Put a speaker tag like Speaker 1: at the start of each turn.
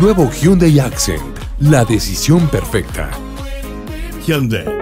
Speaker 1: Nuevo Hyundai Accent, la decisión perfecta.
Speaker 2: Hyundai.